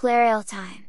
Player time.